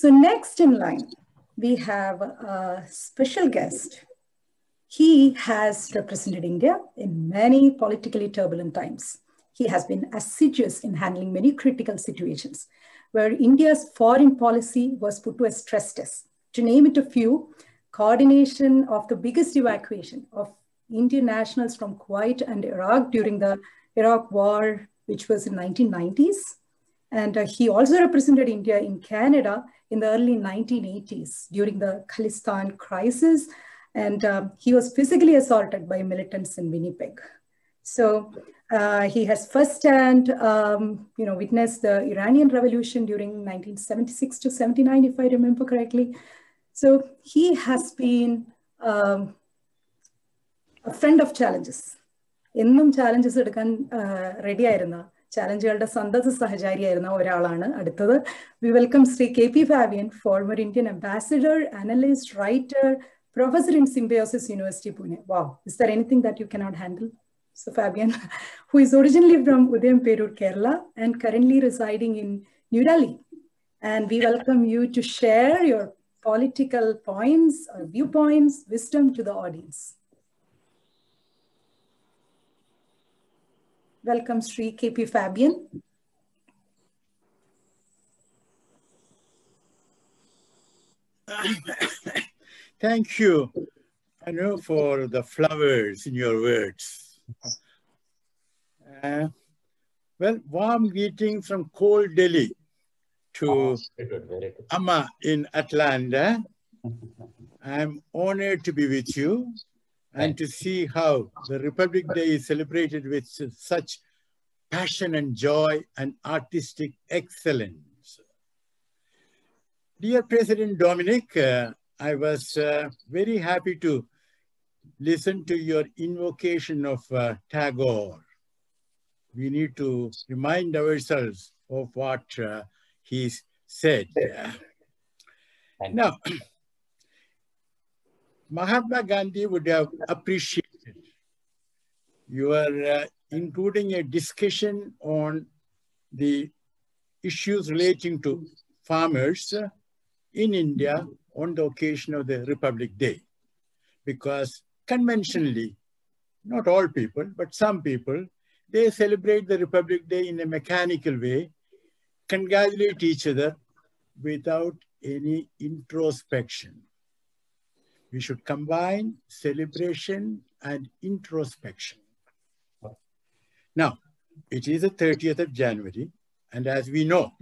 So next in line, we have a special guest. He has represented India in many politically turbulent times. He has been assiduous in handling many critical situations where India's foreign policy was put to a stress test. To name it a few, coordination of the biggest evacuation of Indian nationals from Kuwait and Iraq during the Iraq War, which was in 1990s. And uh, he also represented India in Canada in the early 1980s during the Khalistan crisis. And um, he was physically assaulted by militants in Winnipeg. So uh, he has firsthand, um, you know, witnessed the Iranian Revolution during 1976 to 79, if I remember correctly. So he has been um, a friend of challenges. എന്നും challenges എടുക്കാൻ ready ആയിരുന്ന ചാലഞ്ചുകളുടെ സന്തത സഹചാരിയായിരുന്ന ഒരാളാണ് അടുത്തത് V welcome Shri K P Fabian former Indian ambassador analyst writer professor in symbiosis university Pune വാ is there anything that you cannot handle So Fabian, who is originally from Udayam Perur, Kerala and currently residing in New Delhi. And we welcome you to share your political points or viewpoints, wisdom to the audience. Welcome, Sri KP Fabian. Thank you, I know, for the flowers in your words. Uh, well, warm greeting from cold Delhi to Oh, very good, very good. Amma in Atlanta. I'm honored to be with you and to see how the Republic Day is celebrated with such passion and joy and artistic excellence. Dear President Dominic, uh, I was uh, very happy to listen to your invocation of uh, Tagore. We need to remind ourselves of what uh, he said. Now, Mahatma Gandhi would have appreciated your uh, including a discussion on the issues relating to farmers in India on the occasion of the Republic Day. Because conventionally, not all people, but some people, they celebrate the Republic Day in a mechanical way, congratulate each other without any introspection. We should combine celebration and introspection. Now, it is the 30th of January, and as we know,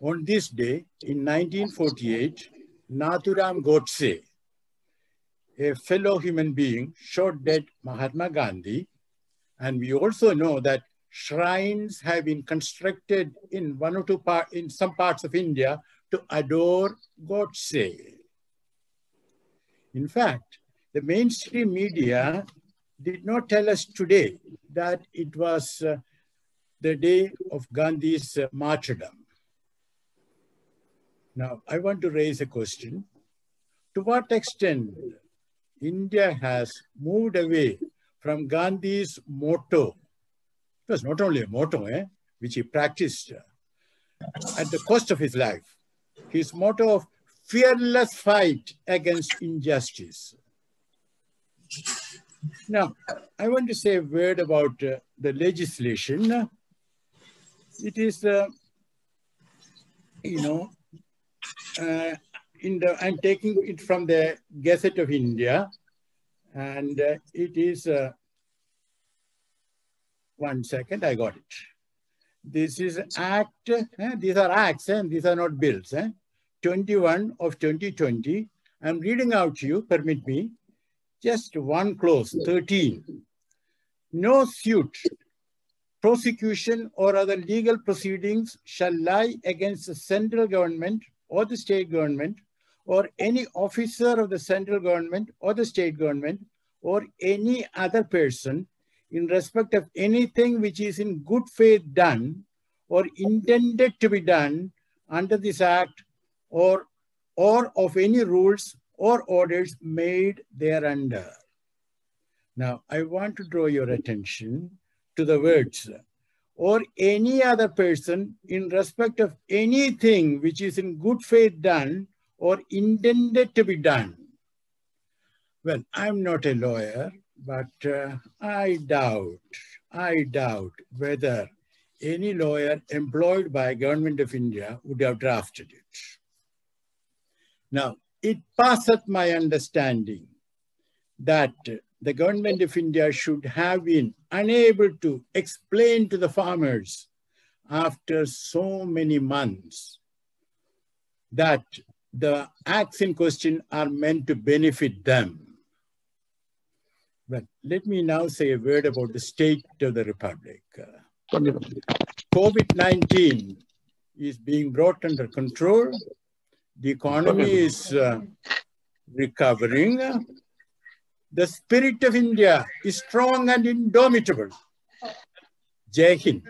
on this day in 1948, Nathuram Godse, a fellow human being, shot dead Mahatma Gandhi. And we also know that shrines have been constructed in one or two in some parts of India to adore Godse. In fact, the mainstream media did not tell us today that it was uh, the day of Gandhi's uh, martyrdom. Now, I want to raise a question. To what extent India has moved away from Gandhi's motto? It was not only a motto, eh, which he practiced uh, at the cost of his life. His motto of fearless fight against injustice. Now, I want to say a word about uh, the legislation. It is, uh, you know, uh, in the, I'm taking it from the Gazette of India, and uh, it is, uh, one second, I got it. This is Act, eh, these are acts, and these are not bills. Eh? 21 of 2020. I'm reading out to you, permit me, just one clause, 13. No suit, prosecution, or other legal proceedings shall lie against the central government or the state government or any officer of the central government or the state government or any other person in respect of anything which is in good faith done or intended to be done under this act or, or of any rules or orders made thereunder. Now, I want to draw your attention to the words or any other person in respect of anything which is in good faith done or intended to be done. Well, I'm not a lawyer, but uh, I doubt, I doubt whether any lawyer employed by government of India would have drafted it. Now, it passeth my understanding that the government of India should have been unable to explain to the farmers after so many months that the acts in question are meant to benefit them. But let me now say a word about the state of the Republic. COVID-19 is being brought under control. The economy is uh, recovering. The spirit of India is strong and indomitable. Jai Hind.